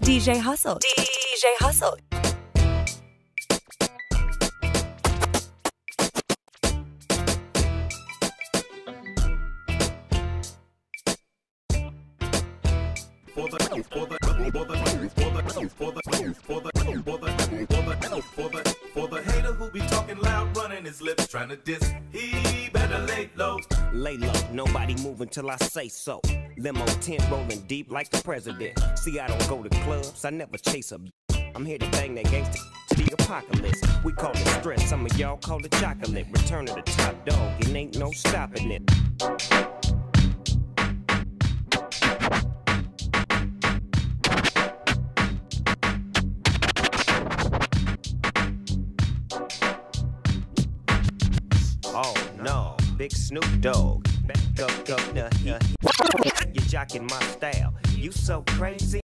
DJ Hustle. DJ Hustle. For the hater who be talking loud, running his lips, trying to diss, he better lay low. Lay low, nobody moving till I say so. Limo tent rolling deep like the president. See, I don't go to clubs, I never chase a. I'm here to bang that gangsta to the apocalypse. We call it stress, some of y'all call it chocolate. Return to the top dog, it ain't no stopping it. Oh no, big Snoop Dogg. Back up, up, nah, jocking my style. You so crazy.